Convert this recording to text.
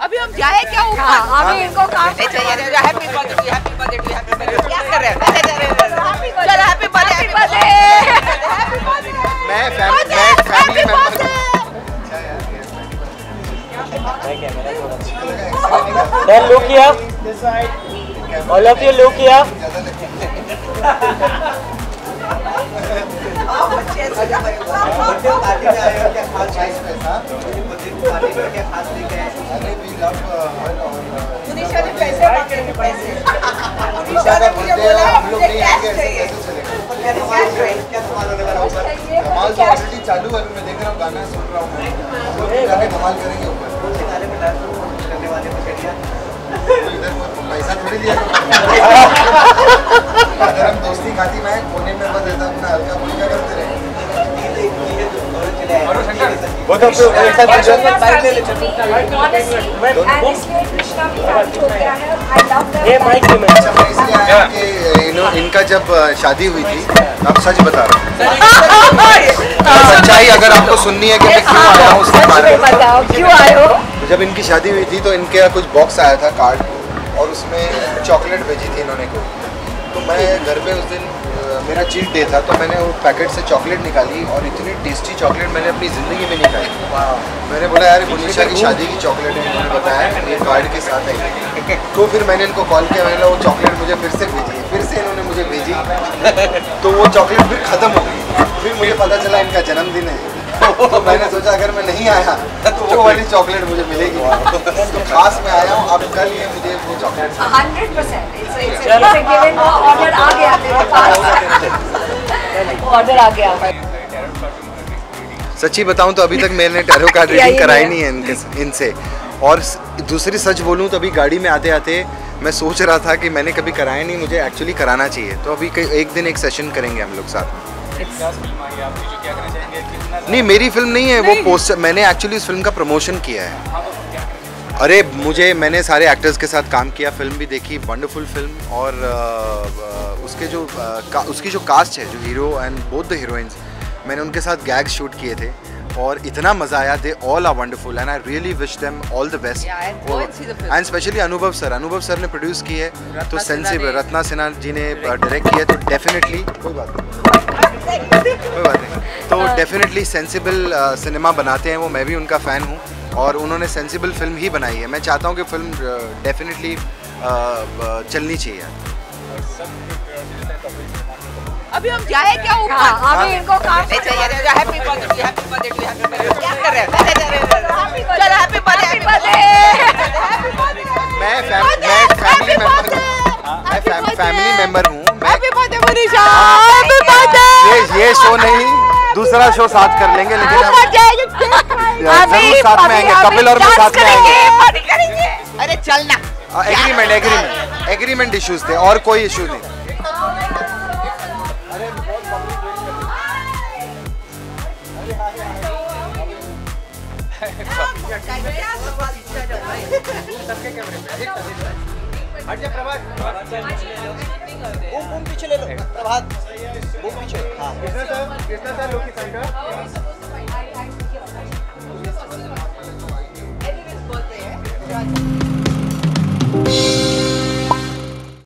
अभी हम जाए क्या ऊपर हाँ, अभी इनको काम नहीं चाहिए happy birthday to happy birthday to happy birthday क्या कर रहे हैं अरे, अरे, अरे, अरे, चलो happy birthday happy birthday happy birthday मैं फैम- मैं family member Then look here. All of you look here. Munisha ने पैसे मांगे पैसे मुनीषा ने मुझे बोला मुझे कैश चाहिए कमाल तो ऑलरेडी चालू है मैं देख रहा हूँ गाना सुन रहा हूँ मैं तो कमाल करेंगे ऊपर इधर कोई पैसा थोड़ी दिया इनका जब शादी हुई थी आप सच बता रहे हूँ। सच्चाई अगर आपको सुननी है कि मैं क्यों आया हूँ उसके बारे में क्यों आए हो? जब इनकी शादी हुई थी तो इनके यहाँ कुछ बॉक्स आया था कार्ड और उसमें चॉकलेट भेजी थी इन्होंने कोई। तो मैं घर पे उस दिन मेरा चीट डे था तो मैंने वो पैकेट से चॉकलेट निकाली और इतनी टेस्टी चॉकलेट मैंने अपनी ज़िंदगी में नहीं खाई। मैंने बोला यार मुनीषा की शादी की चॉकलेट है इन्होंने बताया ये कार्ड के साथ है। तो फिर मैंने इनको कॉल किया मैंने वो चॉकलेट मुझे फिर से भेजी फिर से इन्होंने मुझे भेजी। तो वो चॉकलेट फिर ख़त्म हो गई। फिर मुझे पता चला इनका जन्मदिन है। तो मैंने सोचा अगर मैं नहीं आया तो वो वाली चॉकलेट मुझे मिलेगी। तो खास मैं आया हूँ अब कल ये मुझे वो चॉकलेट हंड्रेड परसेंट ऑर्डर आ गया ऑर्डर आ गया। सच्ची बताऊँ तो अभी तक मैंने टैरो कार्ड रीडिंग कराई नहीं है इनके इनसे। और दूसरी सच बोलूँ तो अभी गाड़ी में आते आते मैं सोच रहा था कि मैंने कभी कराया नहीं मुझे एक्चुअली कराना चाहिए। तो अभी कई- एक दिन एक सेशन करेंगे हम लोग साथ। नहीं मेरी फ़िल्म नहीं है वो पोस्टर मैंने एक्चुअली उस फ़िल्म का प्रमोशन किया है। अरे मुझे मैंने सारे एक्टर्स के साथ काम किया फ़िल्म भी देखी वंडरफुल फ़िल्म और उसके जो उसकी जो कास्ट है जो hero and both the heroines मैंने उनके साथ गैग शूट किए थे और इतना मज़ा आया they all are wonderful and I really wish them all the best. And specially Anubhav sir Anubhav sir ने प्रोड्यूस की है तो सेंसिबल रत्ना सिन्हा जी ने डायरेक्ट किया है तो डेफिनेटली कोई बात नहीं। कोई बात नहीं तो डेफिनेटली सेंसिबल सिनेमा बनाते हैं वो मैं भी उनका फ़ैन हूँ और उन्होंने सेंसिबल फ़िल्म ही बनाई है। मैं चाहता हूँ कि फ़िल्म डेफिनेटली चलनी चाहिए। अभी हम जाए क्या ऊपर हाँ, अभी इनको काम चाहिए happy birthday to happy birthday to happy birthday हैं? चलो हैप्पी बर्थडे हैप्पी बर्थडे ये शो नहीं दूसरा शो साथ कर लेंगे लेकिन हम ज़रूर साथ में आएँगे कपिल और मैं साथ में आएँगे। अरे चलना एग्रीमेंट एग्रीमेंट एग्रीमेंट इश्यूज़ थे और कोई इशू नहीं। बूम बूम पीछे ले लो। प्रभात। वो पीछे हाँ कितना था कितना था लोग की फाइट है